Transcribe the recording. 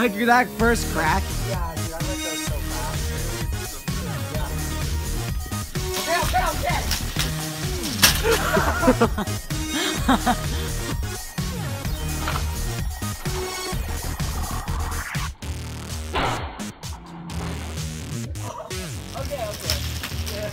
like that first crack. Yeah, okay. Okay. Yeah.